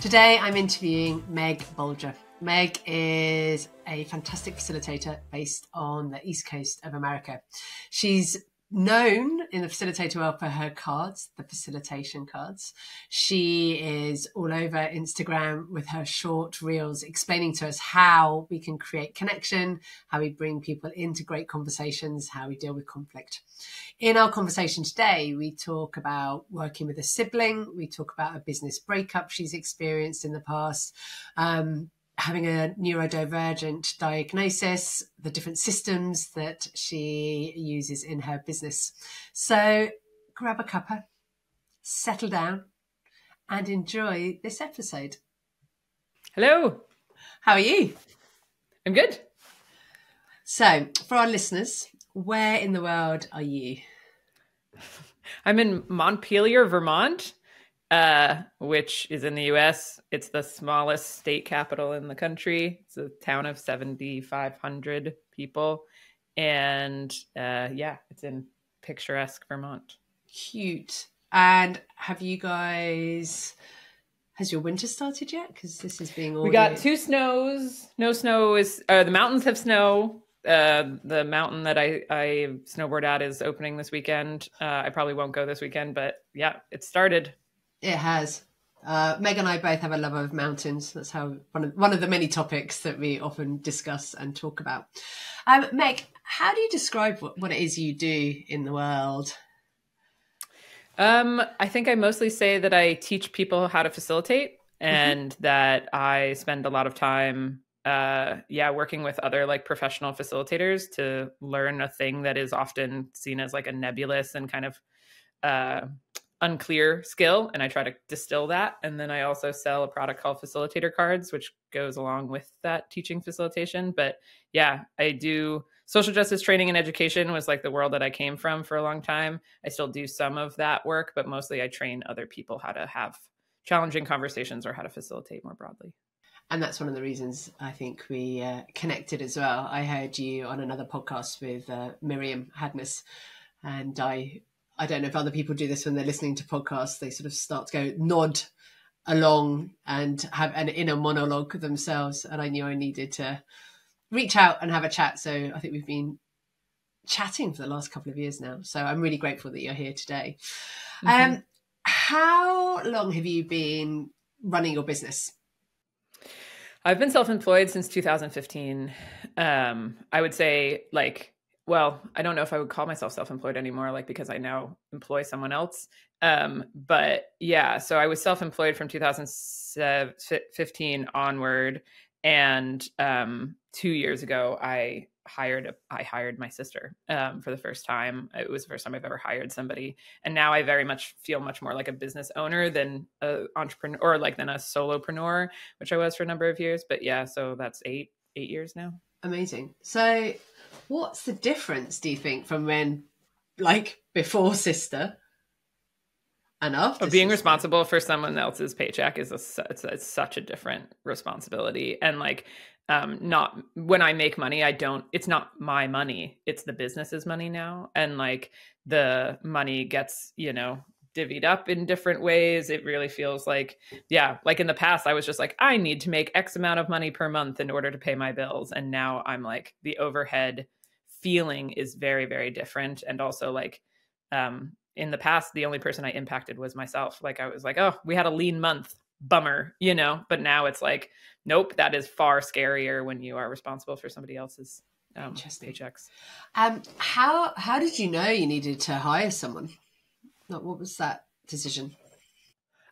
Today I'm interviewing Meg Bolger. Meg is a fantastic facilitator based on the East Coast of America. She's known in the facilitator world for her cards, the facilitation cards. She is all over Instagram with her short reels explaining to us how we can create connection, how we bring people into great conversations, how we deal with conflict. In our conversation today, we talk about working with a sibling, we talk about a business breakup she's experienced in the past. Um, having a neurodivergent diagnosis, the different systems that she uses in her business. So grab a cuppa, settle down, and enjoy this episode. Hello. How are you? I'm good. So, for our listeners, where in the world are you? I'm in Montpelier, Vermont uh, which is in the US. It's the smallest state capital in the country. It's a town of 7,500 people. And uh, yeah, it's in picturesque Vermont. Cute. And have you guys, has your winter started yet? Because this is being We got two snows. No snow is, uh, the mountains have snow. Uh, the mountain that I, I snowboard at is opening this weekend. Uh, I probably won't go this weekend, but yeah, it started. It has. Uh, Meg and I both have a love of mountains. That's how one of one of the many topics that we often discuss and talk about. Um, Meg, how do you describe what, what it is you do in the world? Um, I think I mostly say that I teach people how to facilitate, mm-hmm. and that I spend a lot of time, uh, yeah, working with other like professional facilitators to learn a thing that is often seen as like a nebulous and kind of uh, unclear skill and I try to distill that. And then I also sell a product called Facilitator Cards, which goes along with that teaching facilitation. But yeah, I do social justice training and education was like the world that I came from for a long time. I still do some of that work, but mostly I train other people how to have challenging conversations or how to facilitate more broadly. And that's one of the reasons I think we uh, connected as well. I heard you on another podcast with uh, Miriam Hadnes, and I I don't know if other people do this when they're listening to podcasts, they sort of start to go nod along and have an inner monologue themselves. And I knew I needed to reach out and have a chat. So I think we've been chatting for the last couple of years now. So I'm really grateful that you're here today. Mm-hmm. Um, how long have you been running your business? I've been self employed since 2015. Um, I would say like well, I don't know if I would call myself self-employed anymore, like because I now employ someone else. Um, but yeah, so I was self-employed from 2015 onward, and um, two years ago, I hired a, I hired my sister um, for the first time. It was the first time I've ever hired somebody, and now I very much feel much more like a business owner than an entrepreneur, or like than a solopreneur, which I was for a number of years. But yeah, so that's eight eight years now. Amazing. So What's the difference, do you think, from when, like, before sister and after? Being sister? responsible for someone else's paycheck is a, it's, it's such a different responsibility. And, like, um, not when I make money, I don't, it's not my money, it's the business's money now. And, like, the money gets, you know, divvied up in different ways. It really feels like, yeah, like in the past, I was just like, I need to make X amount of money per month in order to pay my bills. And now I'm like, the overhead feeling is very very different. And also like um in the past the only person i impacted was myself. Like i was like oh we had a lean month. Bummer you know? But now it's like nope that is far scarier when you are responsible for somebody else's um, paychecks. Um how how did you know you needed to hire someone? Like what was that decision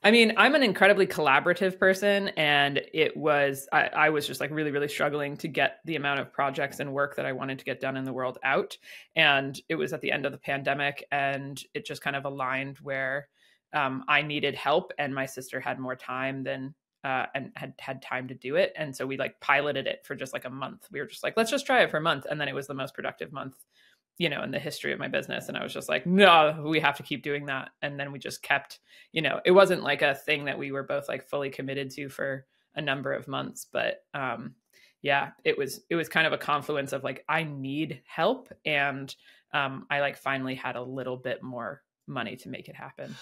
I mean, I'm an incredibly collaborative person, and it was, I, I, was just like really, really struggling to get the amount of projects and work that I wanted to get done in the world out. And it was at the end of the pandemic, and it just kind of aligned where um, I needed help, and my sister had more time than. Uh, and had had time to do it, and so we like piloted it for just like a month. We were just like, let's just try it for a month, and then it was the most productive month you know in the history of my business and i was just like no we have to keep doing that and then we just kept you know it wasn't like a thing that we were both like fully committed to for a number of months but um yeah it was it was kind of a confluence of like i need help and um i like finally had a little bit more money to make it happen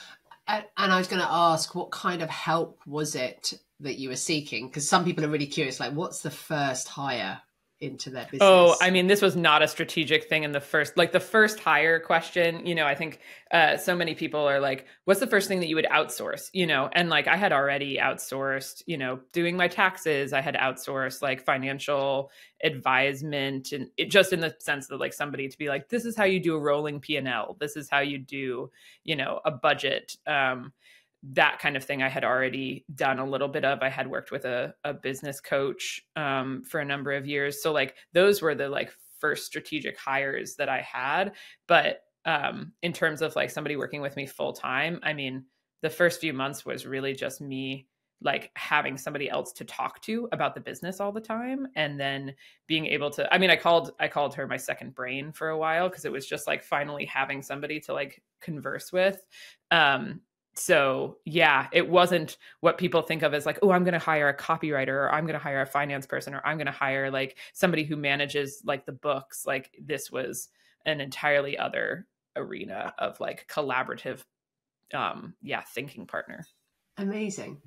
And I was going to ask, what kind of help was it that you were seeking? Because some people are really curious, like, what's the first hire into that business? Oh, I mean, this was not a strategic thing in the first, like the first hire question. You know, I think uh, so many people are like, "What's the first thing that you would outsource?" You know, and like I had already outsourced, you know, doing my taxes. I had outsourced like financial advisement, and it just in the sense that like somebody to be like, "This is how you do a rolling P and L. This is how you do, you know, a budget." Um, that kind of thing I had already done a little bit of. I had worked with a, a business coach um, for a number of years. So like those were the like first strategic hires that I had. But um, in terms of like somebody working with me full time, I mean, the first few months was really just me like having somebody else to talk to about the business all the time and then being able to i mean i called i called her my second brain for a while because it was just like finally having somebody to like converse with um so yeah it wasn't what people think of as like oh i'm going to hire a copywriter or i'm going to hire a finance person or i'm going to hire like somebody who manages like the books. Like this was an entirely other arena of like collaborative um yeah thinking partner. Amazing.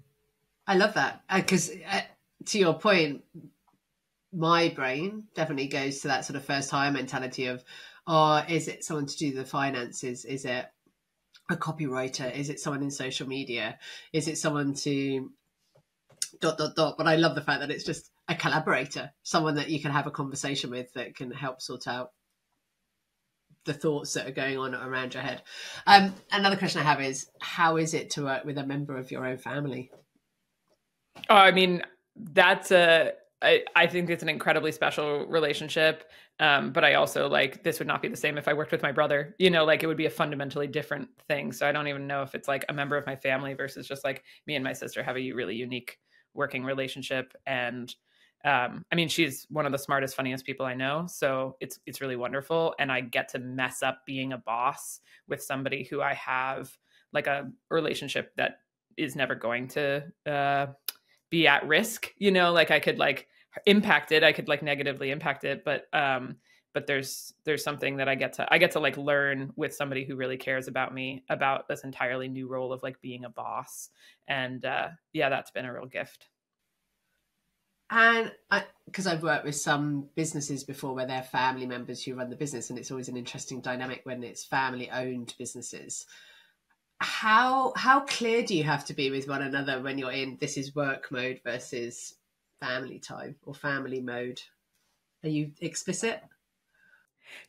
I love that because uh, uh, to your point my brain definitely goes to that sort of first hire mentality of oh is it someone to do the finances is it a copywriter? Is it someone in social media? Is it someone to dot dot dot? But I love the fact that it's just a collaborator, someone that you can have a conversation with that can help sort out the thoughts that are going on around your head. Um, another question I have is how is it to work with a member of your own family? Oh, I mean, that's a I, I think it's an incredibly special relationship. Um, but I also like this would not be the same if I worked with my brother. You know, like it would be a fundamentally different thing. So I don't even know if it's like a member of my family versus just like me and my sister have a really unique working relationship. And um, I mean, she's one of the smartest, funniest people I know. So it's it's really wonderful. And I get to mess up being a boss with somebody who I have like a relationship that is never going to uh, be at risk. You know, like I could like impact it i could like negatively impact it but um but there's there's something that i get to i get to like learn with somebody who really cares about me about this entirely new role of like being a boss and uh yeah that's been a real gift and because I've worked with some businesses before where they're family members who run the business, and it's always an interesting dynamic when it's family owned businesses. How how clear do you have to be with one another when you're in this is work mode versus family time or family mode. Are you explicit?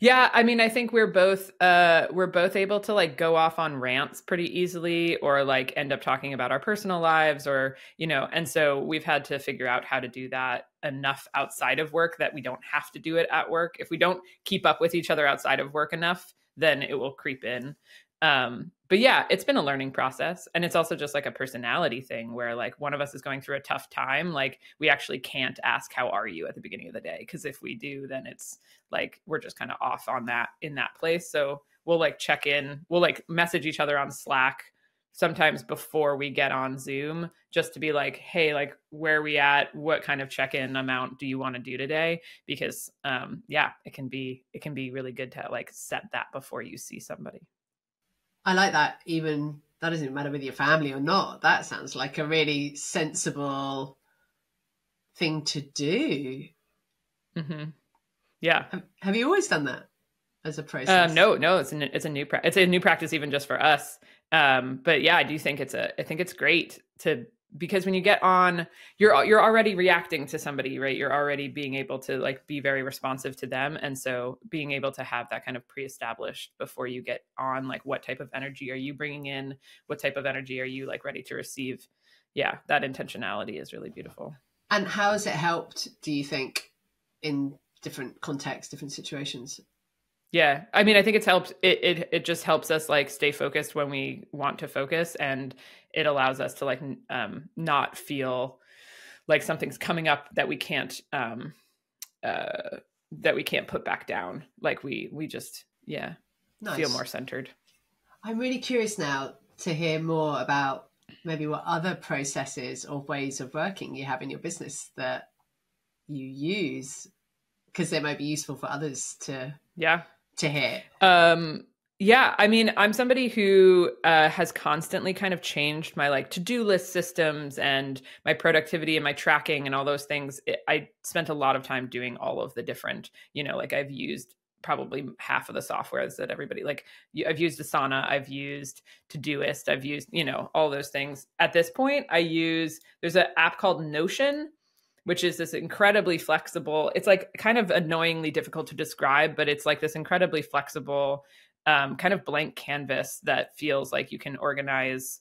Yeah, I mean, I think we're both uh we're both able to like go off on rants pretty easily or like end up talking about our personal lives or, you know, and so we've had to figure out how to do that enough outside of work that we don't have to do it at work. If we don't keep up with each other outside of work enough, then it will creep in um but yeah it's been a learning process and it's also just like a personality thing where like one of us is going through a tough time like we actually can't ask how are you? at the beginning of the day because if we do then it's like we're just kind of off on that in that place. So we'll like check in we'll like message each other on slack sometimes before we get on zoom just to be like hey like where are we at? What kind of check-in amount do you want to do today? because um yeah it can be it can be really good to like set that before you see somebody I like that. Even that doesn't matter with your family or not. That sounds like a really sensible thing to do. Mm-hmm. Yeah. Have, have, you always done that as a process? Um, no, no. It's a, it's a new pra- it's a new practice even just for us. Um, but yeah, I do think it's a I think it's great to because when you get on you're you're already reacting to somebody right? You're already being able to like be very responsive to them. And so being able to have that kind of pre-established before you get on like what type of energy are you bringing in? What type of energy are you like ready to receive? Yeah that intentionality is really beautiful. And how has it helped do you think in different contexts different situations yeah, I mean, I think it's helped. It, it it just helps us like stay focused when we want to focus, and it allows us to like um, not feel like something's coming up that we can't um, uh, that we can't put back down. Like we we just yeah nice. feel more centered. I'm really curious now to hear more about maybe what other processes or ways of working you have in your business that you use because they might be useful for others to yeah to hear? Um, Yeah, I mean, I'm somebody who uh, has constantly kind of changed my like to-do list systems and my productivity and my tracking and all those things. It, I spent a lot of time doing all of the different, you know, like I've used probably half of the softwares that everybody like I've used Asana, I've used Todoist, I've used, you know, all those things. At this point, I use there's an app called Notion which is this incredibly flexible it's like kind of annoyingly difficult to describe but it's like this incredibly flexible um, kind of blank canvas that feels like you can organize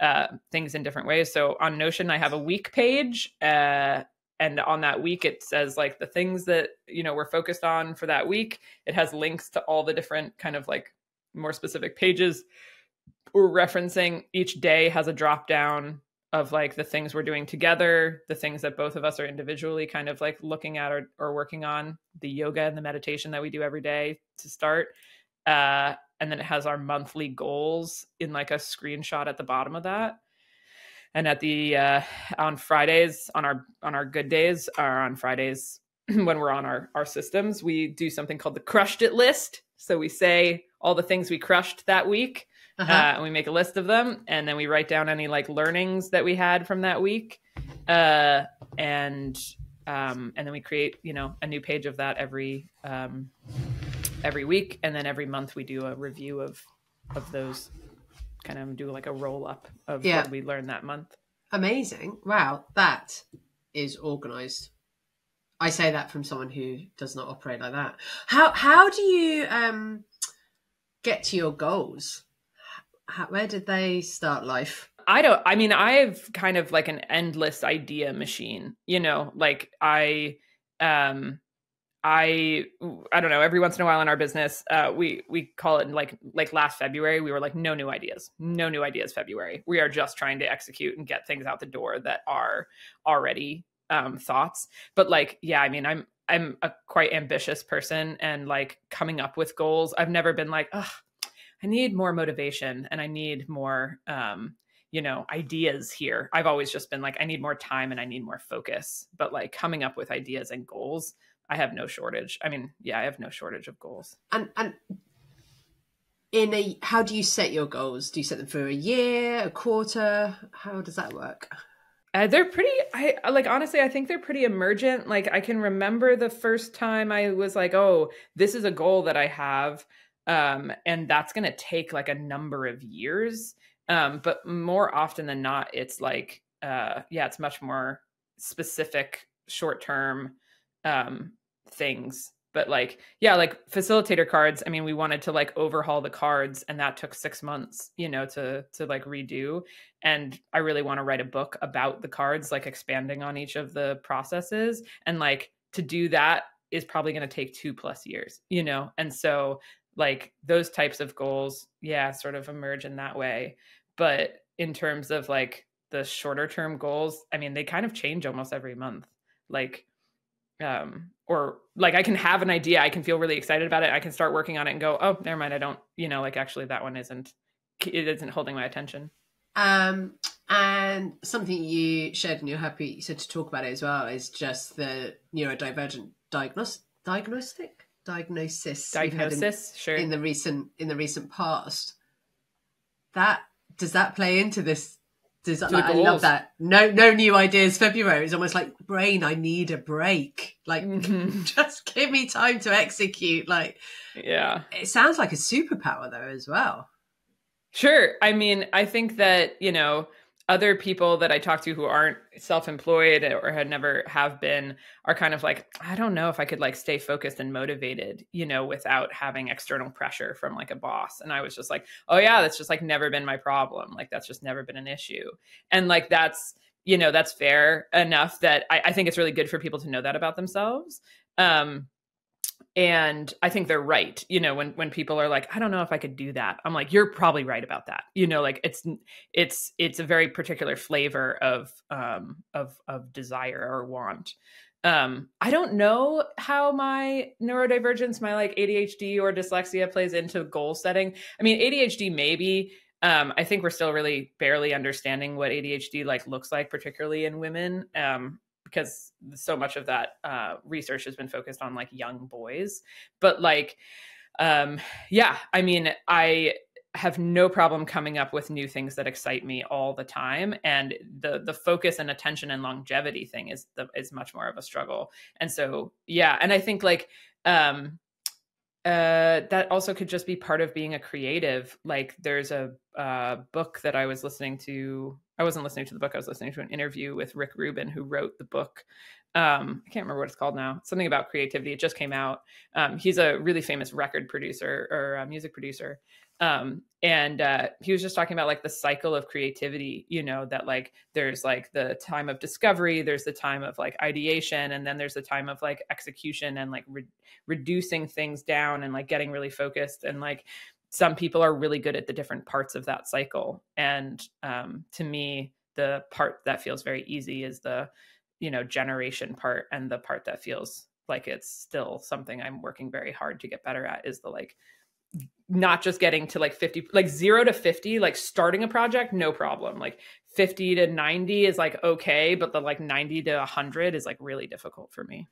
uh, things in different ways. So on Notion, I have a week page, uh, and on that week, it says like the things that you know we're focused on for that week. It has links to all the different kind of like more specific pages we're referencing. Each day has a drop down of like the things we're doing together, the things that both of us are individually kind of like looking at or, or working on, the yoga and the meditation that we do every day to start uh, and then it has our monthly goals in like a screenshot at the bottom of that. And at the uh, on fridays on our on our good days or on fridays when we're on our our systems we do something called the crushed it list. So we say all the things we crushed that week uh-huh. uh, and we make a list of them and then we write down any like learnings that we had from that week uh, and um, and then we create you know a new page of that every um, every week, and then every month we do a review of of those. Kind of do like a roll up of yeah. what we learned that month. Amazing! Wow, that is organized. I say that from someone who does not operate like that. How how do you um get to your goals? How, where did they start life? I don't I mean I've kind of like an endless idea machine, you know, like I um I I don't know. Every once in a while in our business, uh, we we call it like like last February. We were like, no new ideas, no new ideas. February. We are just trying to execute and get things out the door that are already um, thoughts. But like, yeah, I mean, I'm I'm a quite ambitious person, and like coming up with goals. I've never been like, oh, I need more motivation, and I need more. Um, you know ideas here i've always just been like i need more time and i need more focus but like coming up with ideas and goals I have no shortage. I mean, yeah, I have no shortage of goals. And and in a how do you set your goals? Do you set them for a year, a quarter? How does that work? Uh, they're pretty i like honestly i think they're pretty emergent like i can remember the first time i was like oh this is a goal that i have um and that's going to take like a number of years um but more often than not it's like uh yeah it's much more specific short term um things. But like yeah like facilitator cards i mean we wanted to like overhaul the cards and that took six months you know to to like redo. And i really want to write a book about the cards like expanding on each of the processes. And like to do that is probably going to take two plus years you know? And so like those types of goals yeah sort of emerge in that way but in terms of like the shorter term goals i mean they kind of change almost every month like um or like I can have an idea, I can feel really excited about it, I can start working on it and go, oh, never mind, I don't, you know, like actually that one isn't it isn't holding my attention. Um and something you shared and you're happy you said to talk about it as well is just the neurodivergent diagnos- diagnostic diagnosis diagnosis in, sure in the recent in the recent past that does that play into this like, I love that. No, no new ideas. February is almost like brain. I need a break. Like, mm-hmm. just give me time to execute. Like, yeah, it sounds like a superpower though as well. Sure. I mean, I think that you know other people that I talk to who aren't self-employed or had never have been are kind of like, I don't know if I could like stay focused and motivated, you know, without having external pressure from like a boss. And I was just like, oh yeah, that's just like never been my problem. Like that's just never been an issue. And like that's, you know, that's fair enough that I, I think it's really good for people to know that about themselves. Um, and i think they're right you know when when people are like i don't know if i could do that. I'm like you're probably right about that. You know like it's it's it's a very particular flavor of um of of desire or want. Um i don't know how my neurodivergence my like adhd or dyslexia plays into goal setting. I mean adhd maybe um i think we're still really barely understanding what adhd like looks like particularly in women. Um because so much of that uh, research has been focused on like young boys. But like um, yeah, I mean, I have no problem coming up with new things that excite me all the time. And the the focus and attention and longevity thing is the is much more of a struggle. And so yeah and i think like um uh that also could just be part of being a creative. Like there's a uh book that i was listening to i wasn't listening to the book i was listening to an interview with rick rubin who wrote the book um, I can't remember what it's called now. Something about creativity. It just came out. Um, he's a really famous record producer or music producer, um and uh he was just talking about like the cycle of creativity you know that like there's like the time of discovery there's the time of like ideation and then there's the time of like execution and like re- reducing things down and like getting really focused and like some people are really good at the different parts of that cycle and um to me the part that feels very easy is the you know generation part and the part that feels like it's still something i'm working very hard to get better at is the like not just getting to like 50 like 0 to 50 like starting a project no problem. Like 50 to 90 is like okay but the like 90 to 100 is like really difficult for me.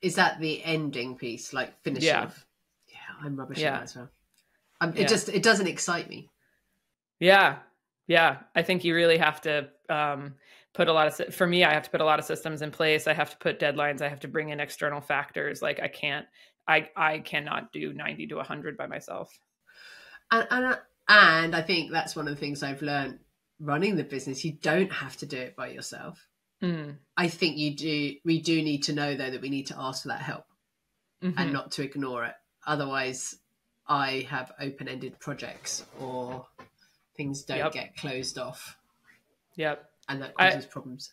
Is that the ending piece like finishing yeah. yeah i'm rubbish Yeah. at that as well um, it Yeah. just it doesn't excite me. Yeah. Yeah. I think you really have to um put a lot of for me i have to put a lot of systems in place. I have to put deadlines. I have to bring in external factors. Like i can't i i cannot do 90 to 100 by myself. And and, and i think that's one of the things i've learned running the business. You don't have to do it by yourself. Mm, i think you do we do need to know though that we need to ask for that help mhm. and not to ignore it. Otherwise i have open-ended projects or things don't Yep. get closed off yep and that I- causes problems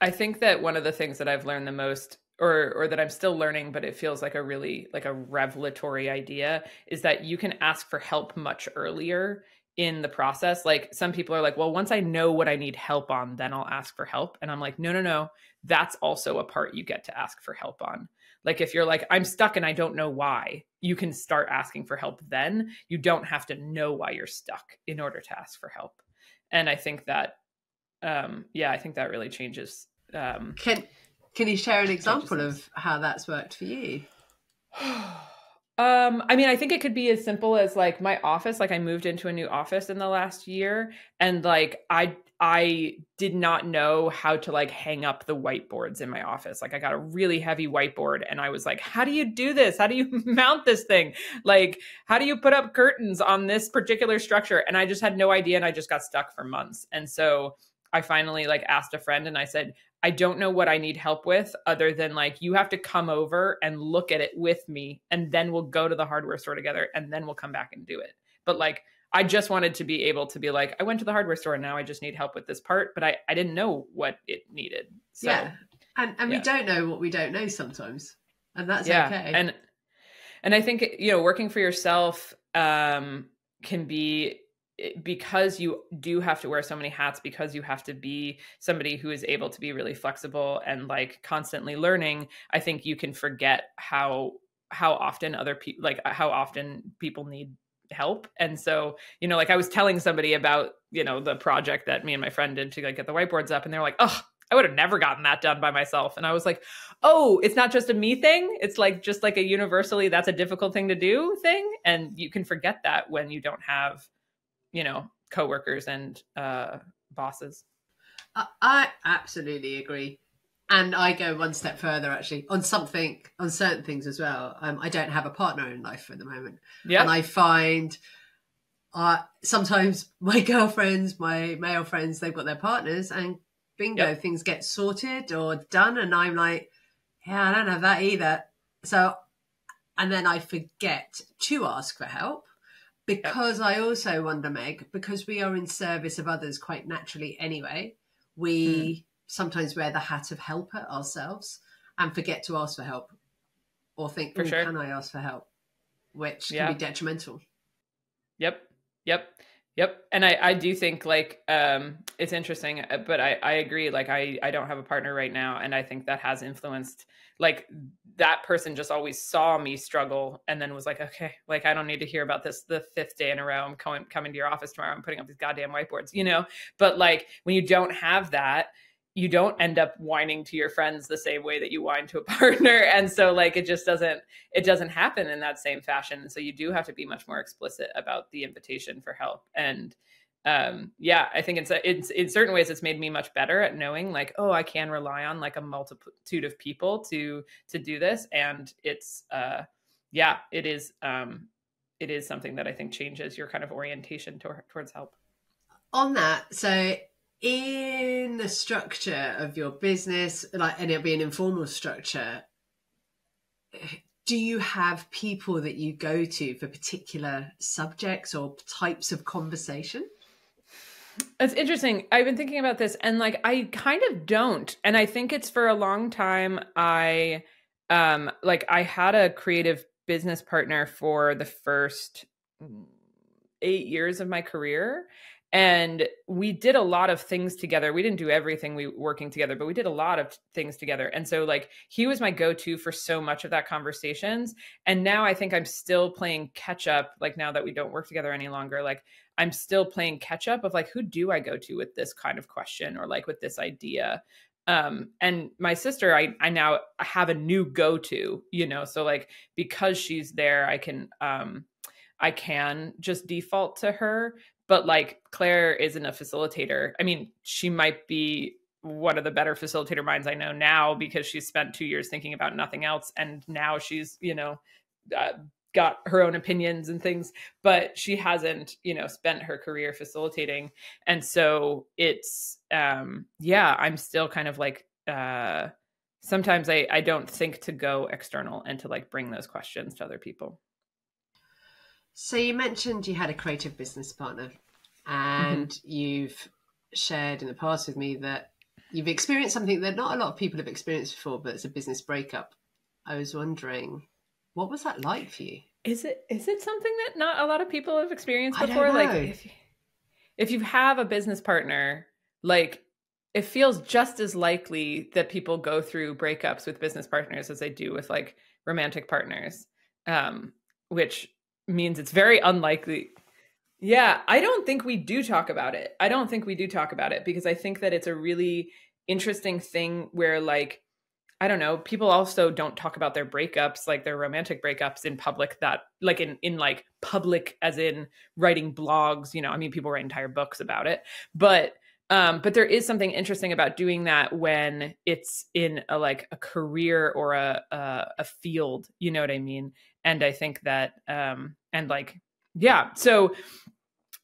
I think that one of the things that I've learned the most or or that I'm still learning but it feels like a really like a revelatory idea is that you can ask for help much earlier in the process. Like some people are like, "Well, once I know what I need help on, then I'll ask for help." And I'm like, "No, no, no. That's also a part you get to ask for help on." Like if you're like, "I'm stuck and I don't know why." You can start asking for help then. You don't have to know why you're stuck in order to ask for help. And I think that um yeah, I think that really changes um can can you share an example of how that's worked for you um i mean i think it could be as simple as like my office like i moved into a new office in the last year and like i i did not know how to like hang up the whiteboards in my office. Like i got a really heavy whiteboard and i was like how do you do this? How do you mount this thing? Like how do you put up curtains on this particular structure? And i just had no idea and i just got stuck for months. And so i finally like asked a friend and i said I don't know what I need help with other than like you have to come over and look at it with me and then we'll go to the hardware store together and then we'll come back and do it. But like I just wanted to be able to be like I went to the hardware store and now I just need help with this part, but I I didn't know what it needed. So yeah and and yeah. we don't know what we don't know sometimes and that's yeah. okay And and I think you know working for yourself um can be because you do have to wear so many hats because you have to be somebody who is able to be really flexible and like constantly learning i think you can forget how how often other people like how often people need help. And so you know like i was telling somebody about you know the project that me and my friend did to like get the whiteboards up and they're like oh i would have never gotten that done by myself. And i was like oh it's not just a me thing. It's like just like a universally that's a difficult thing to do thing. And you can forget that when you don't have you know coworkers and uh bosses. I, I absolutely agree. And I go one step further actually on something, on certain things as well. Um, I don't have a partner in life at the moment. yeah And I find uh, sometimes my girlfriends, my male friends, they've got their partners and bingo, Yep. things get sorted or done. And I'm like, yeah, I don't have that either. So, and then I forget to ask for help because I also wonder, Meg, because we are in service of others quite naturally anyway, we Hmm. Sometimes wear the hat of helper ourselves and forget to ask for help or think, For "Oh, sure. can I ask for help? Which can Yeah. be detrimental. Yep. Yep. Yep. And I, I do think like um it's interesting, uh, but I, I agree. Like I, I don't have a partner right now. And I think that has influenced like that person just always saw me struggle and then was like, okay, like I don't need to hear about this the fifth day in a row. I'm coming coming to your office tomorrow. I'm putting up these goddamn whiteboards, you know? But like when you don't have that, you don't end up whining to your friends the same way that you whine to a partner. And so like it just doesn't it doesn't happen in that same fashion. And so you do have to be much more explicit about the invitation for help. And um yeah i think it's it's in certain ways it's made me much better at knowing like oh i can rely on like a multitude of people to to do this. And it's uh yeah it is um it is something that i think changes your kind of orientation to, towards help. On that so in the structure of your business like and it'll be an informal structure do you have people that you go to for particular subjects or types of conversation it's interesting. I've been thinking about this and like I kind of don't. And I think it's for a long time I um like I had a creative business partner for the first 8 years of my career and we did a lot of things together. We didn't do everything we working together but we did a lot of things together. And so like he was my go-to for so much of that conversations. And now i think i'm still playing catch up like now that we don't work together any longer like i'm still playing catch up of like who do i go to with this kind of question or like with this idea? Um and my sister i i now have a new go-to you know? So like because she's there i can um I can just default to her but like Claire isn't a facilitator. I mean, she might be one of the better facilitator minds I know now because she's spent two years thinking about nothing else. And now she's, you know, uh, got her own opinions and things, but she hasn't, you know, spent her career facilitating. And so it's, um, yeah, I'm still kind of like, uh, sometimes I, I don't think to go external and to like bring those questions to other people. So you mentioned you had a creative business partner, and mm-hmm. you've shared in the past with me that you've experienced something that not a lot of people have experienced before, but it's a business breakup. I was wondering, what was that like for you? Is it is it something that not a lot of people have experienced before? Like if if you have a business partner, like it feels just as likely that people go through breakups with business partners as they do with like romantic partners. Um, which means it's very unlikely. Yeah, I don't think we do talk about it. I don't think we do talk about it because I think that it's a really interesting thing where like I don't know, people also don't talk about their breakups, like their romantic breakups in public that like in in like public as in writing blogs, you know, I mean people write entire books about it. But um, but there is something interesting about doing that when it's in a like a career or a a, a field, you know what I mean? And I think that um and like yeah, so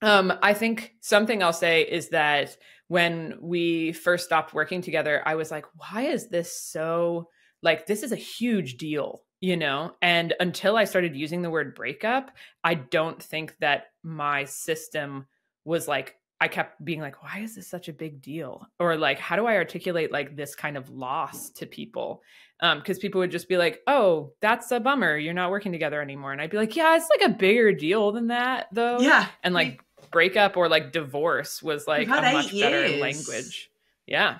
um I think something I'll say is that when we first stopped working together, I was like, why is this so like this is a huge deal, you know? And until I started using the word breakup, I don't think that my system was like I kept being like, why is this such a big deal? Or like, how do I articulate like this kind of loss to people? Um, because people would just be like, oh, that's a bummer. You're not working together anymore. And I'd be like, yeah, it's like a bigger deal than that, though. Yeah. And like breakup or like divorce was like a much years. better language. Yeah.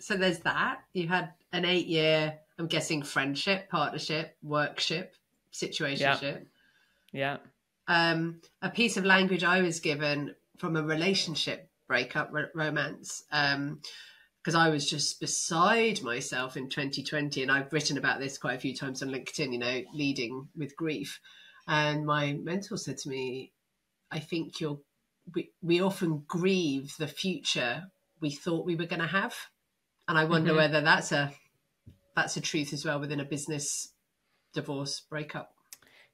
So there's that. You had an eight year, I'm guessing, friendship, partnership, workship, situationship. Yeah. yeah. Um, a piece of language I was given from a relationship breakup romance um because I was just beside myself in 2020 and I've written about this quite a few times on LinkedIn you know leading with grief. And my mentor said to me I think you're we, we often grieve the future we thought we were going to have. And I wonder mm-hmm. whether that's a that's a truth as well within a business divorce breakup.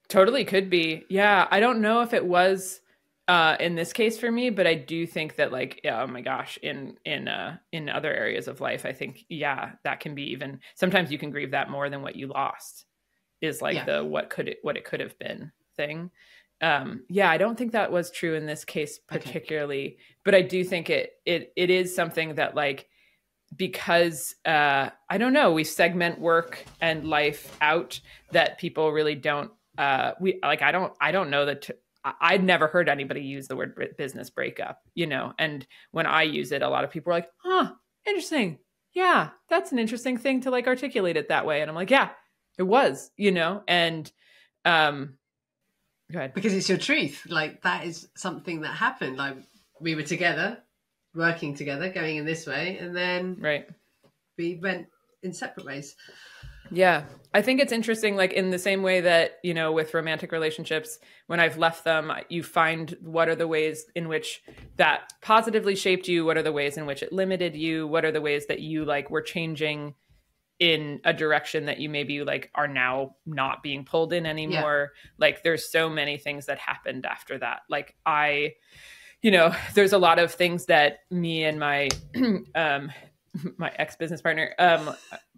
Totally could be. Yeah I don't know if it was uh in this case for me but i do think that like yeah, oh my gosh in in uh in other areas of life i think yeah that can be even sometimes you can grieve that more than what you lost is like yeah. the what could it what it could have been thing um yeah i don't think that was true in this case particularly okay. but i do think it it it is something that like because uh i don't know we segment work and life out that people really don't uh we like i don't i don't know that I'd never heard anybody use the word business breakup, you know. And when I use it, a lot of people are like, "Huh, interesting. Yeah, that's an interesting thing to like articulate it that way." And I'm like, "Yeah, it was," you know. And um, go ahead. Because it's your truth. Like that is something that happened. Like we were together, working together, going in this way, and then right. we went in separate ways. Yeah. I think it's interesting, like in the same way that, you know, with romantic relationships, when I've left them, you find what are the ways in which that positively shaped you? What are the ways in which it limited you? What are the ways that you like were changing in a direction that you maybe like are now not being pulled in anymore? Yeah. Like there's so many things that happened after that. Like I, you know, there's a lot of things that me and my um my ex business partner um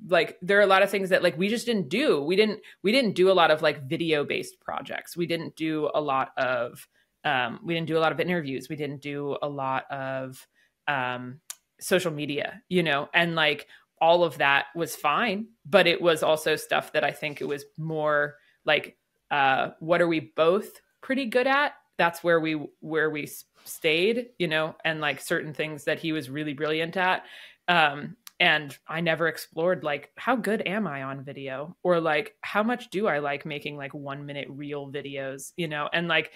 like there are a lot of things that like we just didn't do. We didn't we didn't do a lot of like video based projects. We didn't do a lot of um we didn't do a lot of interviews. We didn't do a lot of um social media you know? And like all of that was fine but it was also stuff that i think it was more like uh what are we both pretty good at? That's where we where we stayed you know? And like certain things that he was really brilliant at um, and I never explored like how good am I on video or like how much do I like making like 1 minute reel videos, you know? And like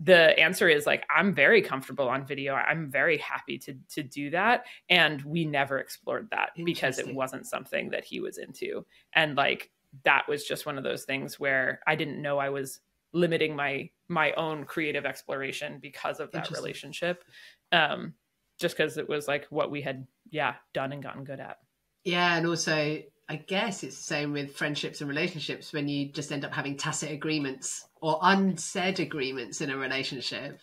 the answer is like I'm very comfortable on video. I'm very happy to to do that and we never explored that because it wasn't something that he was into. And like that was just one of those things where I didn't know I was limiting my my own creative exploration because of that relationship. Um just because it was like what we had yeah done and gotten good at. Yeah and also i guess it's the same with friendships and relationships when you just end up having tacit agreements or unsaid agreements in a relationship.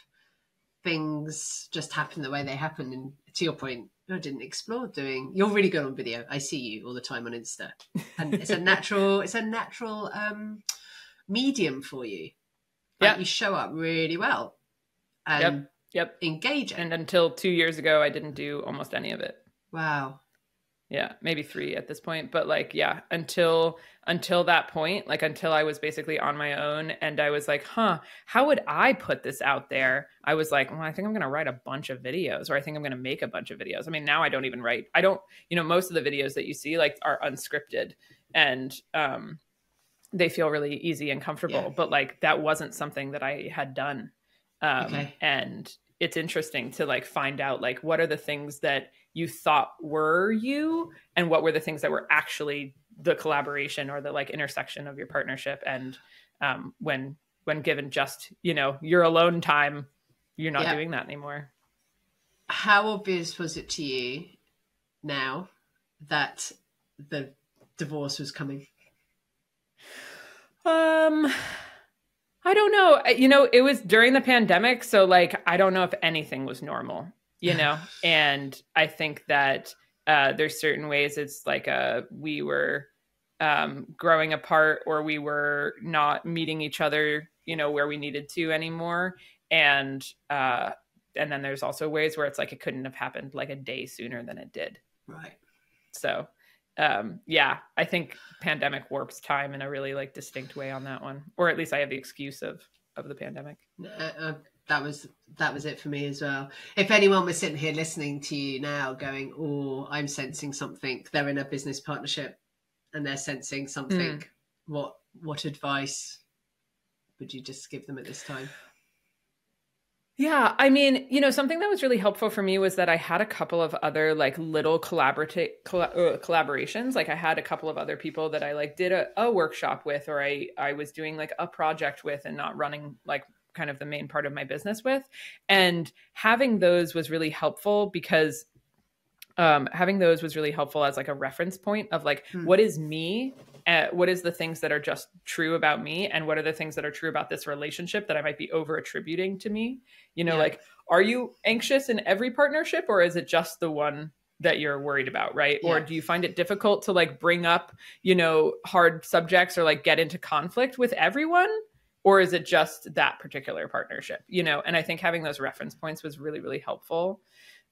Things just happen the way they happen and to your point I didn't explore doing you're really good on video. I see you all the time on insta. And it's a natural it's a natural um medium for you. Like yeah. you show up really well. And yep Yep. Engage. And until two years ago, I didn't do almost any of it. Wow. Yeah, maybe three at this point, but like, yeah, until until that point, like until I was basically on my own, and I was like, huh, how would I put this out there? I was like, well, I think I'm gonna write a bunch of videos, or I think I'm gonna make a bunch of videos. I mean, now I don't even write. I don't, you know, most of the videos that you see like are unscripted, and um, they feel really easy and comfortable. Yeah. But like that wasn't something that I had done um, okay. and it's interesting to like find out like what are the things that you thought were you and what were the things that were actually the collaboration or the like intersection of your partnership and um, when when given just you know your alone time you're not yeah. doing that anymore how obvious was it to you now that the divorce was coming um I don't know. You know, it was during the pandemic, so like I don't know if anything was normal, you know. and I think that uh there's certain ways it's like uh we were um growing apart or we were not meeting each other, you know, where we needed to anymore. And uh and then there's also ways where it's like it couldn't have happened like a day sooner than it did. Right. So um yeah i think pandemic warps time in a really like distinct way on that one or at least i have the excuse of of the pandemic. Uh, uh, that was that was it for me as well. If anyone was sitting here listening to you now going oh i'm sensing something they're in a business partnership and they're sensing something. Mm. what what advice would you just give them at this time yeah, I mean, you know, something that was really helpful for me was that I had a couple of other like little collaborative coll- uh, collaborations. Like I had a couple of other people that I like did a, a workshop with, or I I was doing like a project with, and not running like kind of the main part of my business with. And having those was really helpful because um, having those was really helpful as like a reference point of like hmm. what is me uh, what is the things that are just true about me? And what are the things that are true about this relationship that i might be over attributing to me? You know yeah. like are you anxious in every partnership or is it just the one that you're worried about right? Yeah. or do you find it difficult to like bring up you know hard subjects or like get into conflict with everyone? Or is it just that particular partnership you know? And i think having those reference points was really really helpful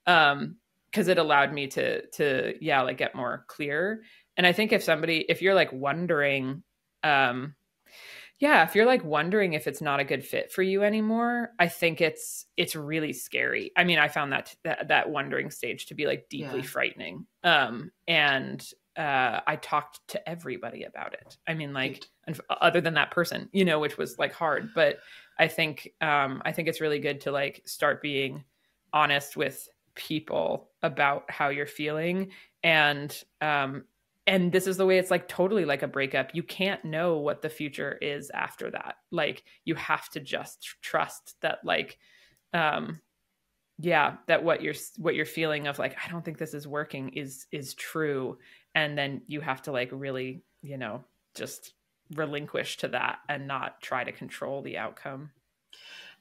um because it allowed me to to yeah like get more clear and i think if somebody if you're like wondering um yeah if you're like wondering if it's not a good fit for you anymore i think it's it's really scary. I mean i found that that, that wondering stage to be like deeply yeah. frightening. Um and uh i talked to everybody about it. I mean like other than that person you know which was like hard. But i think um i think it's really good to like start being honest with people about how you're feeling. And um and this is the way it's like totally like a breakup. You can't know what the future is after that. Like you have to just trust that like um yeah that what you're what you're feeling of like i don't think this is working is is true. And then you have to like really you know just relinquish to that and not try to control the outcome.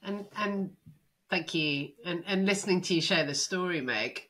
And and thank you. And and listening to you share the story meg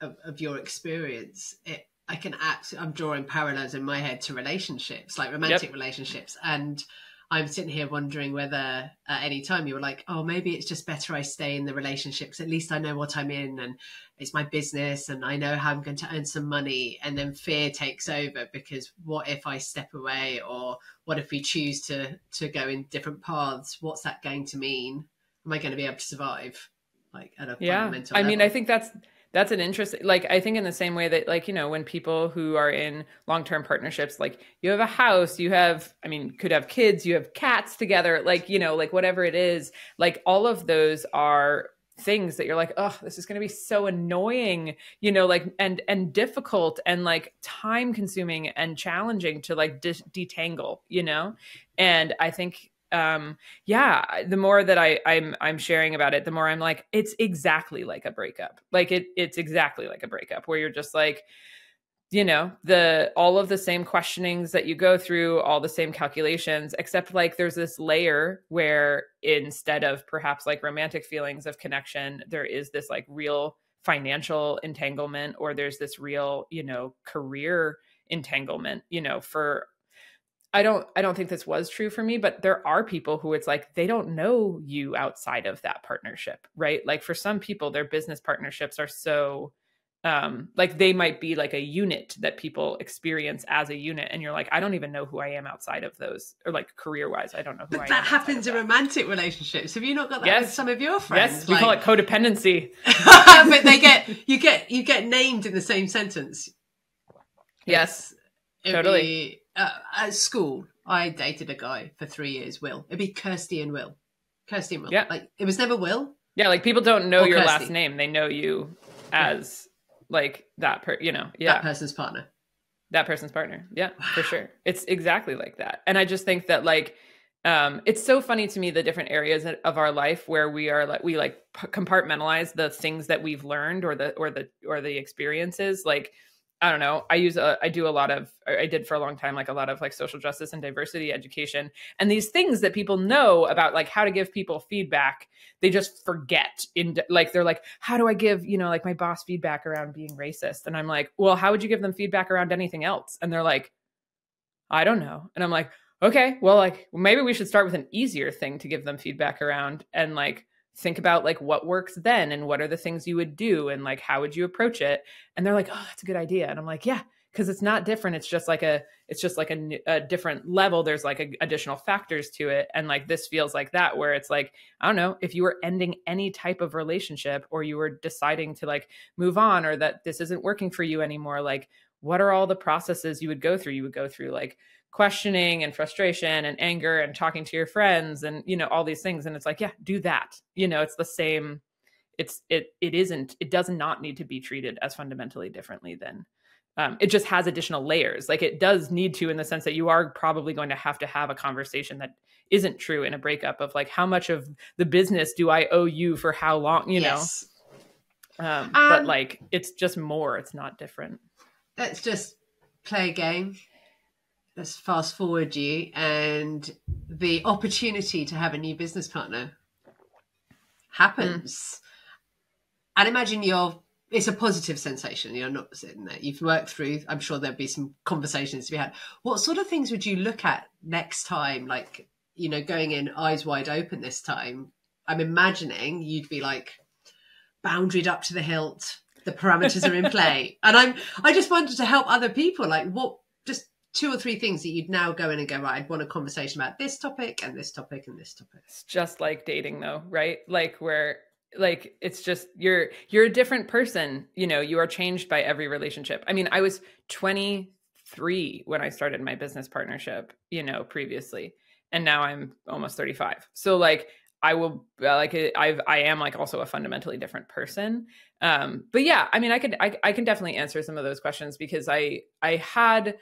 of, of your experience it i can act i'm drawing parallels in my head to relationships like romantic yep. relationships and I'm sitting here wondering whether at any time you were like, oh, maybe it's just better I stay in the relationships. At least I know what I'm in and it's my business and I know how I'm going to earn some money. And then fear takes over because what if I step away or what if we choose to to go in different paths? What's that going to mean? Am I going to be able to survive? Like at a yeah. fundamental I level? mean, I think that's that's an interesting like i think in the same way that like you know when people who are in long-term partnerships like you have a house you have i mean could have kids you have cats together like you know like whatever it is like all of those are things that you're like oh this is going to be so annoying you know like and and difficult and like time consuming and challenging to like de- detangle you know? And i think um yeah the more that i i'm i'm sharing about it the more i'm like it's exactly like a breakup. Like it it's exactly like a breakup where you're just like you know the all of the same questionings that you go through all the same calculations except like there's this layer where instead of perhaps like romantic feelings of connection there is this like real financial entanglement or there's this real you know career entanglement you know for I don't I don't think this was true for me, but there are people who it's like they don't know you outside of that partnership, right? Like for some people their business partnerships are so um like they might be like a unit that people experience as a unit and you're like I don't even know who I am outside of those or like career-wise I don't know who but I that happens in romantic relationships. Have you not got that yes. with some of your friends? Yes, we like... call it codependency. but they get you get you get named in the same sentence. Yes. totally uh, at school, I dated a guy for three years. Will it'd be Kirsty and Will, Kirsty and Will. Yeah, like it was never Will. Yeah, like people don't know your Kirsty. last name; they know you as yeah. like that. Per, you know, yeah, that person's partner. That person's partner. Yeah, wow. for sure. It's exactly like that. And I just think that like um it's so funny to me the different areas of our life where we are like we like compartmentalize the things that we've learned or the or the or the experiences like I don't know. I use a, I do a lot of, I did for a long time, like a lot of like social justice and diversity education. And these things that people know about, like how to give people feedback, they just forget in like, they're like, how do I give, you know, like my boss feedback around being racist? And I'm like, well, how would you give them feedback around anything else? And they're like, I don't know. And I'm like, okay, well, like maybe we should start with an easier thing to give them feedback around. And like, think about like what works then and what are the things you would do and like how would you approach it? And they're like oh that's a good idea. And i'm like yeah because it's not different. It's just like a it's just like a, a different level. There's like a, additional factors to it. And like this feels like that where it's like i don't know if you were ending any type of relationship or you were deciding to like move on or that this isn't working for you anymore like what are all the processes you would go through? You would go through like questioning and frustration and anger and talking to your friends and you know all these things. And it's like yeah do that. You know it's the same it's it it isn't it does not need to be treated as fundamentally differently than um, it just has additional layers. Like it does need to in the sense that you are probably going to have to have a conversation that isn't true in a breakup of like how much of the business do i owe you for how long you yes. know? Um, um, but like it's just more. It's not different. let's just play a game let's fast forward you and the opportunity to have a new business partner happens. Mm. And imagine you're it's a positive sensation. You're not sitting there. You've worked through, I'm sure there'd be some conversations to be had. What sort of things would you look at next time? Like, you know, going in eyes wide open this time. I'm imagining you'd be like boundaried up to the hilt. The parameters are in play. And I'm I just wanted to help other people. Like what two or three things that you'd now go in and go right i'd want a conversation about this topic and this topic and this topic. It's just like dating though right? Like where like it's just you're you're a different person. You know you are changed by every relationship. I mean i was 23 when i started my business partnership you know previously and now i'm almost 35 so like I will uh, like I've I am like also a fundamentally different person. Um, but yeah, I mean, I could I, I can definitely answer some of those questions because I I had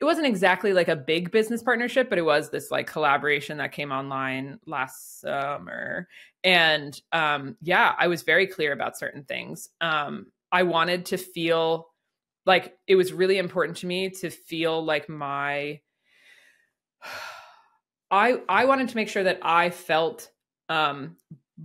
it wasn't exactly like a big business partnership, but it was this like collaboration that came online last summer. And um, yeah, I was very clear about certain things. Um, I wanted to feel like it was really important to me to feel like my I I wanted to make sure that I felt um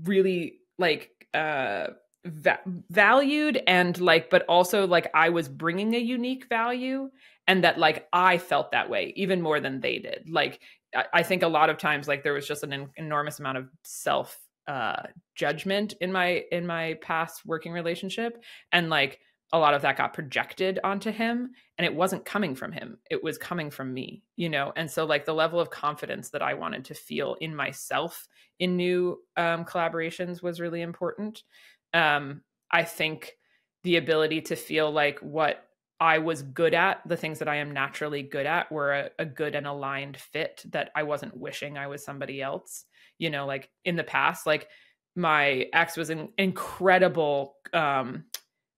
really like uh va- valued and like but also like I was bringing a unique value and that like I felt that way even more than they did. Like I, I think a lot of times like there was just an enormous amount of self uh judgment in my in my past working relationship and like a lot of that got projected onto him and it wasn't coming from him. It was coming from me you know? And so like the level of confidence that i wanted to feel in myself in new um, collaborations was really important um, i think the ability to feel like what I was good at, the things that I am naturally good at, were a, a, good and aligned fit that I wasn't wishing I was somebody else. You know, like in the past, like my ex was an incredible um,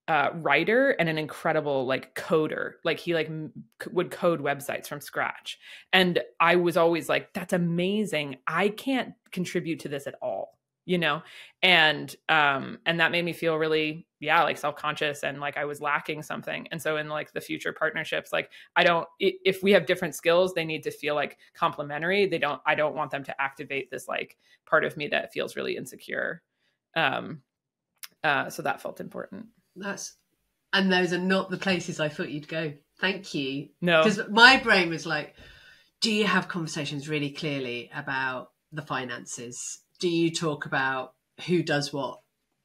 uh, writer and an incredible like coder. Like he like m- would code websites from scratch, and I was always like, "That's amazing! I can't contribute to this at all." You know and um and that made me feel really yeah like self-conscious and like i was lacking something. And so in like the future partnerships like i don't if we have different skills they need to feel like complementary. They don't i don't want them to activate this like part of me that feels really insecure. Um uh so that felt important. That's and those are not the places i thought you'd go. Thank you. No. Because my brain was like do you have conversations really clearly about the finances do you talk about who does what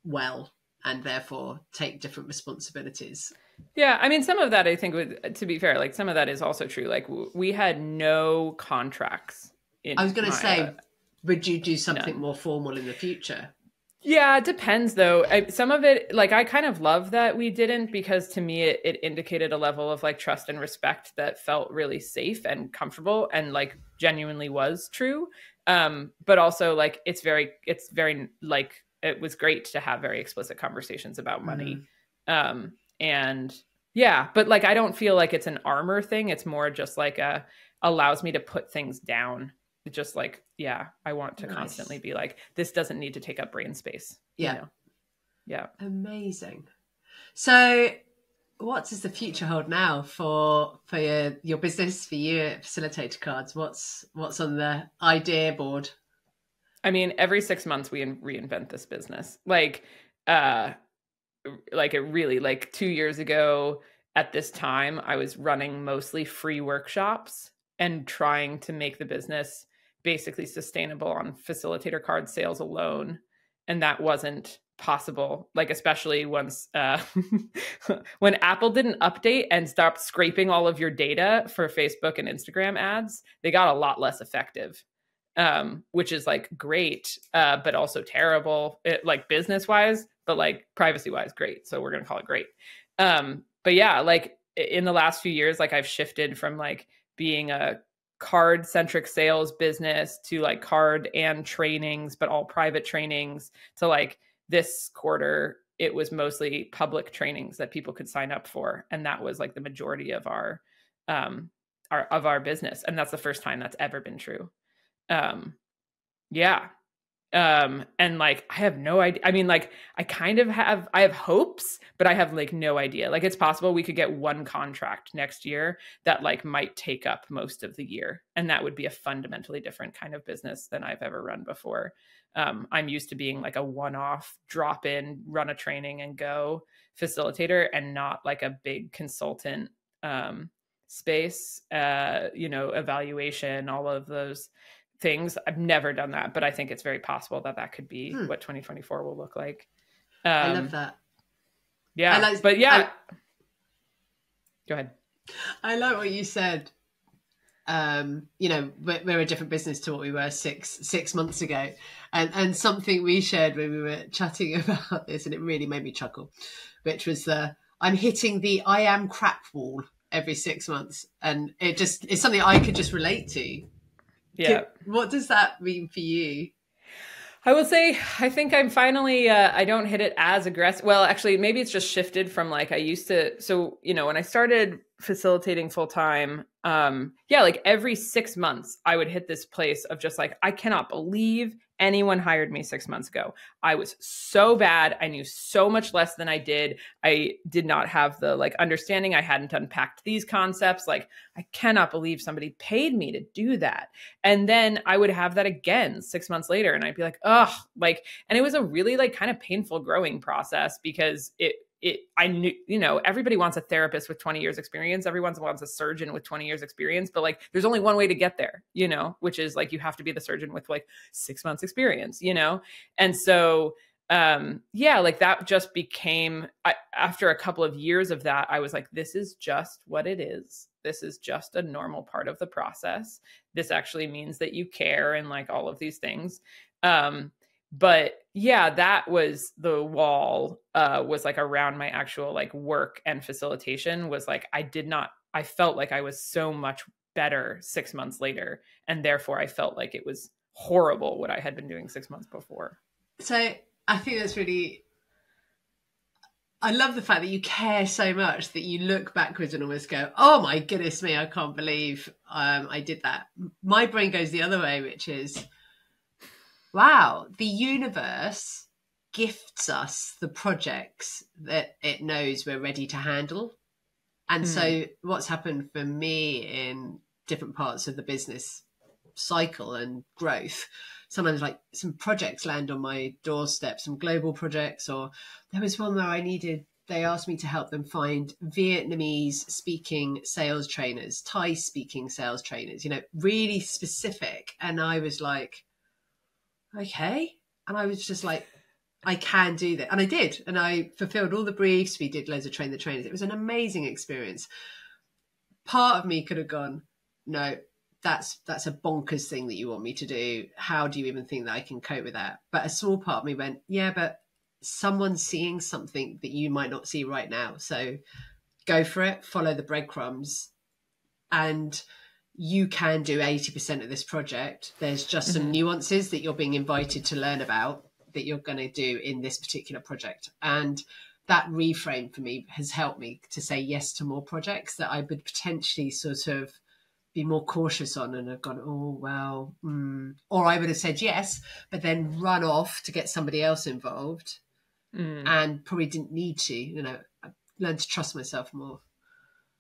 well and therefore take different responsibilities? Yeah, I mean, some of that I think would, to be fair, like some of that is also true. Like we had no contracts. I was going to say, uh, would you do something no. more formal in the future? Yeah, it depends though. I, some of it, like I kind of love that we didn't because to me it, it indicated a level of like trust and respect that felt really safe and comfortable and like genuinely was true um but also like it's very it's very like it was great to have very explicit conversations about money mm-hmm. um and yeah but like i don't feel like it's an armor thing it's more just like a allows me to put things down it just like yeah i want to nice. constantly be like this doesn't need to take up brain space yeah you know? yeah amazing so what does the future hold now for for your, your business for you facilitator cards? What's what's on the idea board? I mean every six months we reinvent this business. Like uh like it really like two years ago at this time i was running mostly free workshops and trying to make the business basically sustainable on facilitator card sales alone. And that wasn't possible like especially once uh, when apple didn't update and stopped scraping all of your data for facebook and instagram ads they got a lot less effective um, which is like great uh, but also terrible it, like business wise but like privacy wise great so we're gonna call it great. Um, but yeah like in the last few years like i've shifted from like being a card centric sales business to like card and trainings but all private trainings to like this quarter it was mostly public trainings that people could sign up for and that was like the majority of our um our of our business and that's the first time that's ever been true. Um yeah. Um and like i have no idea i mean like i kind of have i have hopes but i have like no idea. Like it's possible we could get one contract next year that like might take up most of the year and that would be a fundamentally different kind of business than i've ever run before um, i'm used to being like a one-off drop in run a training and go facilitator and not like a big consultant um, space uh, you know evaluation all of those things. I've never done that, but I think it's very possible that that could be hmm. what 2024 will look like. Um, I love that. Yeah, like, but yeah. I, Go ahead. I like what you said. Um, you know, we're, we're, a different business to what we were six six months ago, and and something we shared when we were chatting about this, and it really made me chuckle, which was the I'm hitting the I am crap wall every six months, and it just it's something I could just relate to yeah. What does that mean for you? I will say, I think I'm finally, uh, I don't hit it as aggressive. Well, actually, maybe it's just shifted from like I used to. So, you know, when I started facilitating full time, um, yeah, like every six months, I would hit this place of just like, I cannot believe anyone hired me six months ago. I was so bad. I knew so much less than I did. I did not have the like understanding. I hadn't unpacked these concepts. Like, I cannot believe somebody paid me to do that. And then I would have that again six months later, and I'd be like, oh, like, and it was a really like kind of painful growing process because it it i knew you know everybody wants a therapist with 20 years experience. Everyone wants a surgeon with 20 years experience but like there's only one way to get there you know which is like you have to be the surgeon with like six months experience you know? And so um yeah like that just became I, after a couple of years of that i was like this is just what it is. This is just a normal part of the process. This actually means that you care and like all of these things. Um but yeah that was the wall uh was like around my actual like work and facilitation was like i did not i felt like i was so much better six months later and therefore i felt like it was horrible what i had been doing six months before so i think that's really I love the fact that you care so much that you look backwards and almost go, "Oh my goodness me, I can't believe um, I did that." My brain goes the other way, which is, wow, the universe gifts us the projects that it knows we're ready to handle. And mm. so, what's happened for me in different parts of the business cycle and growth, sometimes like some projects land on my doorstep, some global projects, or there was one where I needed they asked me to help them find Vietnamese speaking sales trainers, Thai speaking sales trainers, you know, really specific. And I was like, okay. And I was just like, I can do that. And I did. And I fulfilled all the briefs. We did loads of train the trainers. It was an amazing experience. Part of me could have gone, no, that's that's a bonkers thing that you want me to do. How do you even think that I can cope with that? But a small part of me went, yeah, but someone's seeing something that you might not see right now. So go for it, follow the breadcrumbs. And you can do 80% of this project. There's just mm-hmm. some nuances that you're being invited to learn about that you're going to do in this particular project. And that reframe for me has helped me to say yes to more projects that I would potentially sort of be more cautious on and have gone, oh, well, mm. or I would have said yes, but then run off to get somebody else involved mm. and probably didn't need to, you know, I learned to trust myself more.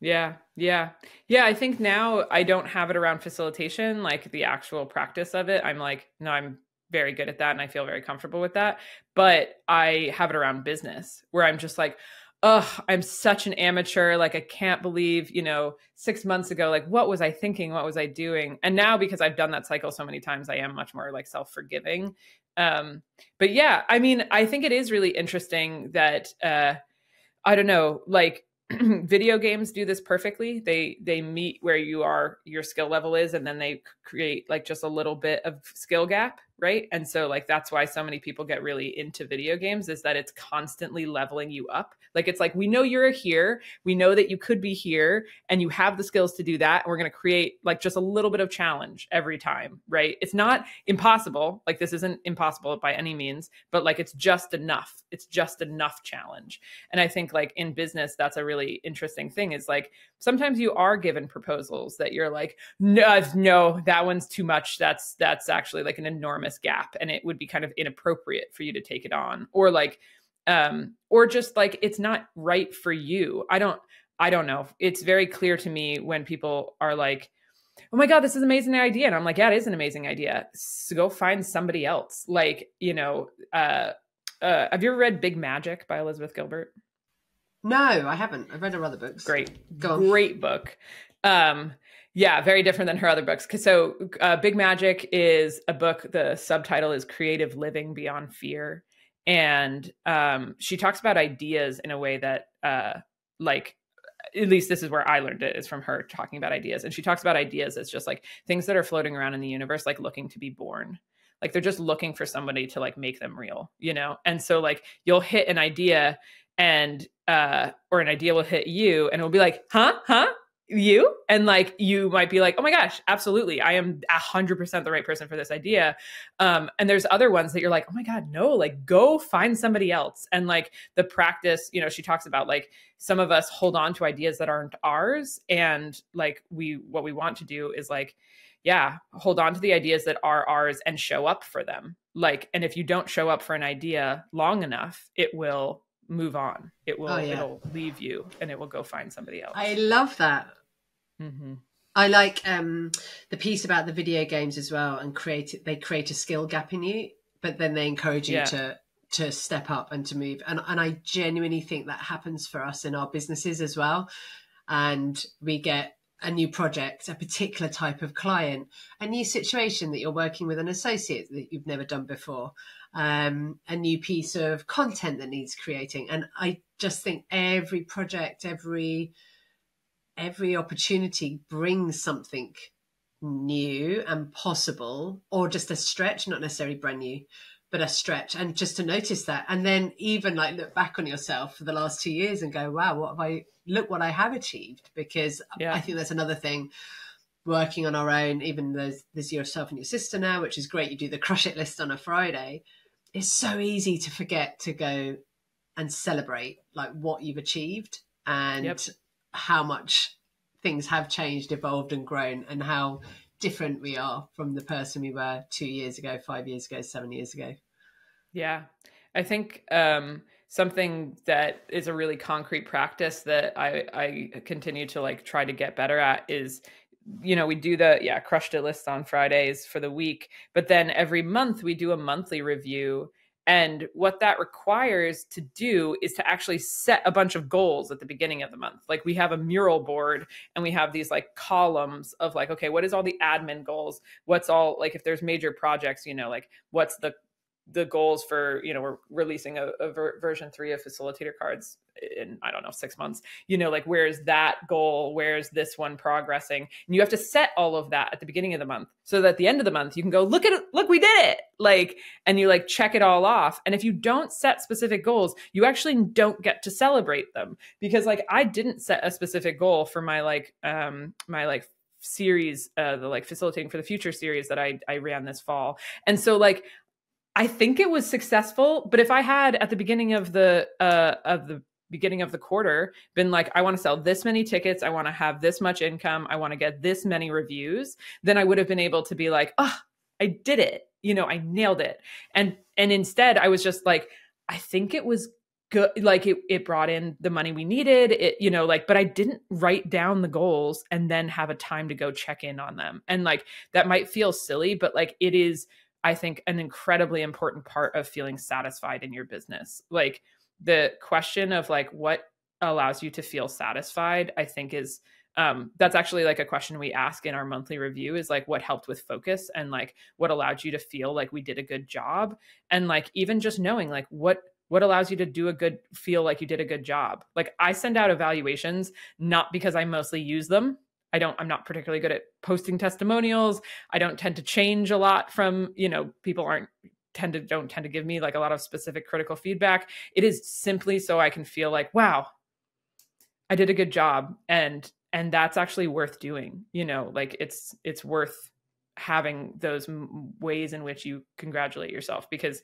Yeah, yeah. Yeah, I think now I don't have it around facilitation, like the actual practice of it. I'm like, no, I'm very good at that and I feel very comfortable with that. But I have it around business where I'm just like, oh, I'm such an amateur. Like, I can't believe, you know, six months ago, like, what was I thinking? What was I doing? And now, because I've done that cycle so many times, I am much more like self forgiving. Um, but yeah, I mean, I think it is really interesting that, uh, I don't know, like, video games do this perfectly. They they meet where you are your skill level is and then they create like just a little bit of skill gap right? And so like that's why so many people get really into video games is that it's constantly leveling you up. Like it's like we know you're here we know that you could be here and you have the skills to do that and we're going to create like just a little bit of challenge every time right? It's not impossible like this isn't impossible by any means but like it's just enough it's just enough challenge. And i think like in business that's a really interesting thing is like sometimes you are given proposals that you're like no uh, no that one's too much that's that's actually like an enormous gap and it would be kind of inappropriate for you to take it on or like um or just like it's not right for you. I don't i don't know. It's very clear to me when people are like oh my god this is an amazing idea and i'm like yeah it is an amazing idea. So go find somebody else. Like you know uh uh have you ever read big magic by elizabeth gilbert? No i haven't. I've read her other books. Great. Great book. Um yeah, very different than her other books. So, uh, Big Magic is a book. The subtitle is Creative Living Beyond Fear, and um, she talks about ideas in a way that, uh, like, at least this is where I learned it is from her talking about ideas. And she talks about ideas as just like things that are floating around in the universe, like looking to be born. Like they're just looking for somebody to like make them real, you know? And so like you'll hit an idea and uh or an idea will hit you and it'll be like, huh? Huh? You and like you might be like oh my gosh absolutely i am 100% the right person for this idea. Um, and there's other ones that you're like oh my god no like go find somebody else. And like the practice you know she talks about like some of us hold on to ideas that aren't ours and like we what we want to do is like yeah hold on to the ideas that are ours and show up for them. Like and if you don't show up for an idea long enough it will move on. It will oh, yeah. it'll leave you and it will go find somebody else. I love that Mm-hmm. I like um, the piece about the video games as well, and create they create a skill gap in you, but then they encourage you yeah. to to step up and to move. And and I genuinely think that happens for us in our businesses as well. And we get a new project, a particular type of client, a new situation that you're working with an associate that you've never done before, um, a new piece of content that needs creating. And I just think every project, every every opportunity brings something new and possible, or just a stretch, not necessarily brand new, but a stretch. And just to notice that, and then even like look back on yourself for the last two years and go, wow, what have I, look what I have achieved. Because yeah. I think that's another thing working on our own, even there's, there's yourself and your sister now, which is great. You do the crush it list on a Friday. It's so easy to forget to go and celebrate like what you've achieved and yep how much things have changed, evolved, and grown, and how different we are from the person we were two years ago, five years ago, seven years ago. Yeah. I think um, something that is a really concrete practice that I, I continue to like try to get better at is you know we do the yeah crushed it list on fridays for the week but then every month we do a monthly review and what that requires to do is to actually set a bunch of goals at the beginning of the month. Like we have a mural board and we have these like columns of like, okay, what is all the admin goals? What's all like if there's major projects, you know, like what's the the goals for you know we're releasing a, a ver- version three of facilitator cards in i don't know six months. You know like where's that goal? Where's this one progressing? And you have to set all of that at the beginning of the month so that at the end of the month you can go look at it look we did it! Like and you like check it all off. And if you don't set specific goals you actually don't get to celebrate them. Because like i didn't set a specific goal for my like um my like series uh the like facilitating for the future series that i i ran this fall. And so like I think it was successful, but if I had at the beginning of the uh, of the beginning of the quarter been like I want to sell this many tickets, I want to have this much income, I want to get this many reviews, then I would have been able to be like, "Oh, I did it." You know, I nailed it. And and instead I was just like I think it was good like it, it brought in the money we needed it you know like but i didn't write down the goals and then have a time to go check in on them and like that might feel silly but like it is I think, an incredibly important part of feeling satisfied in your business. Like the question of like what allows you to feel satisfied, I think is um, that's actually like a question we ask in our monthly review is like what helped with focus and like what allowed you to feel like we did a good job and like even just knowing like what what allows you to do a good feel like you did a good job like i send out evaluations not because i mostly use them I don't I'm not particularly good at posting testimonials. I don't tend to change a lot from, you know, people aren't tend to don't tend to give me like a lot of specific critical feedback. It is simply so I can feel like, wow, I did a good job and and that's actually worth doing. You know, like it's it's worth having those m- ways in which you congratulate yourself because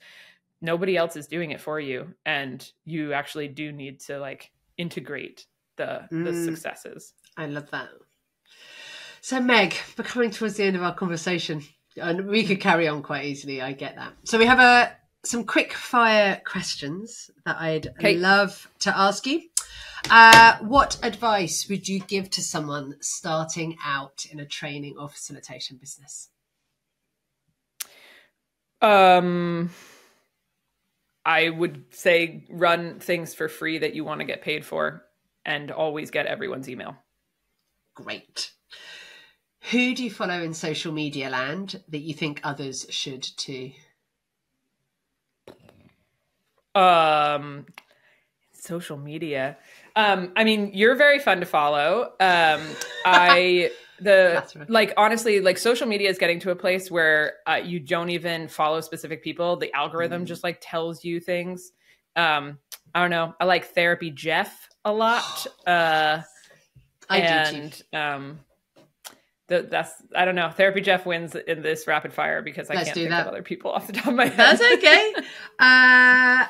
nobody else is doing it for you and you actually do need to like integrate the mm, the successes. I love that. So, Meg, we're coming towards the end of our conversation, and we could carry on quite easily. I get that. So, we have a some quick fire questions that I'd okay. love to ask you. Uh, what advice would you give to someone starting out in a training or facilitation business? Um, I would say run things for free that you want to get paid for and always get everyone's email. Great. Who do you follow in social media land that you think others should too? Um, social media. Um, I mean, you're very fun to follow. Um, I the right. like honestly, like social media is getting to a place where uh, you don't even follow specific people. The algorithm mm. just like tells you things. Um, I don't know. I like therapy Jeff a lot. Uh, I and do too. um, the, that's I don't know. Therapy Jeff wins in this rapid fire because I Let's can't think that. of other people off the top of my head. That's okay. uh,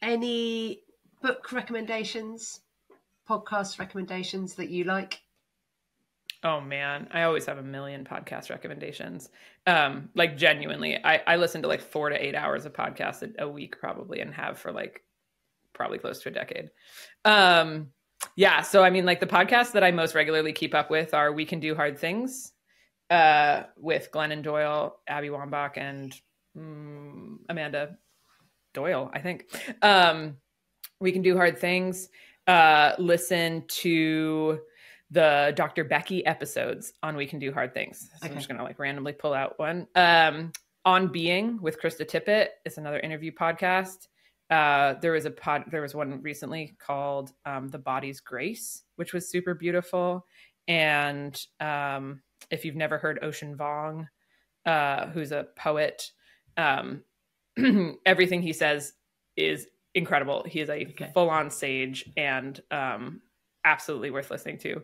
any book recommendations, podcast recommendations that you like? Oh man, I always have a million podcast recommendations. Um, like genuinely, I, I listen to like four to eight hours of podcasts a, a week probably and have for like probably close to a decade. Um, yeah, so I mean like the podcasts that I most regularly keep up with are We Can Do Hard Things, uh, with Glennon Doyle, Abby Wambach, and mm, Amanda Doyle, I think. Um, we can do hard things. Uh, listen to the Dr. Becky episodes on We Can Do Hard Things. So Okay. I'm just gonna like randomly pull out one. Um, on Being with Krista Tippett is another interview podcast. Uh, there was a pod, there was one recently called um, The Body's Grace, which was super beautiful. And um, if you've never heard Ocean Vuong, uh, who's a poet, um, everything he says is incredible. He is a Okay. full on sage and um, absolutely worth listening to.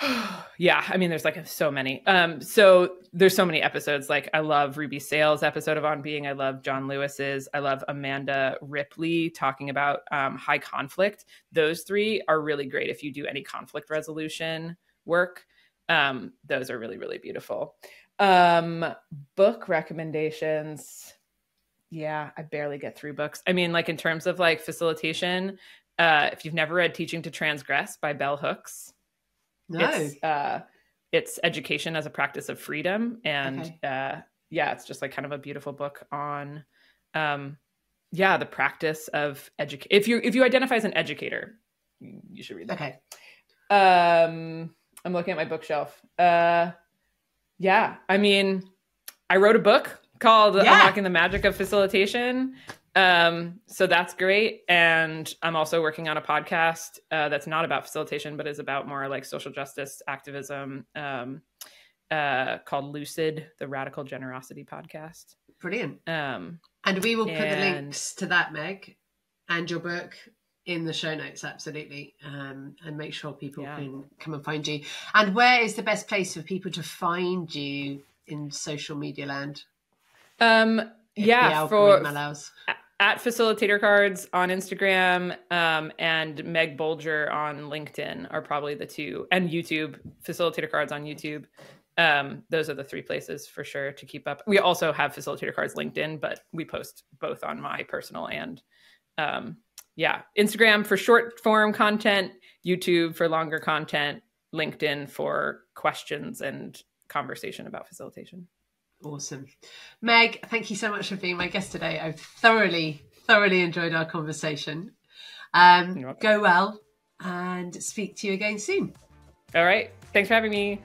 Yeah, I mean, there's like so many. Um, so there's so many episodes. Like I love Ruby Sales episode of On Being. I love John Lewis's. I love Amanda Ripley talking about um, high conflict. Those three are really great if you do any conflict resolution work. Um, those are really really beautiful. Um, book recommendations. Yeah, I barely get through books. I mean, like in terms of like facilitation, uh, if you've never read Teaching to Transgress by Bell Hooks, No. it's uh it's education as a practice of freedom and Okay. uh yeah it's just like kind of a beautiful book on um yeah the practice of educate if you if you identify as an educator you you should read that Okay. um i'm looking at my bookshelf uh yeah i mean i wrote a book called Yeah. unlocking the magic of facilitation um so that's great and i'm also working on a podcast uh, that's not about facilitation but is about more like social justice activism um uh called lucid the radical generosity podcast Brilliant. um And we will put the links to that, Meg, and your book in the show notes, absolutely. Um, and make sure people Yeah. can come and find you. And where is the best place for people to find you in social media land? um if yeah for allows. At facilitator cards on Instagram um, and Meg Bolger on LinkedIn are probably the two, and YouTube facilitator cards on YouTube. Um, those are the three places for sure to keep up. We also have facilitator cards LinkedIn, but we post both on my personal and um, yeah, Instagram for short form content, YouTube for longer content, LinkedIn for questions and conversation about facilitation. Awesome. Meg, thank you so much for being my guest today. I've thoroughly, thoroughly enjoyed our conversation. Um, go well and speak to you again soon. All right. Thanks for having me.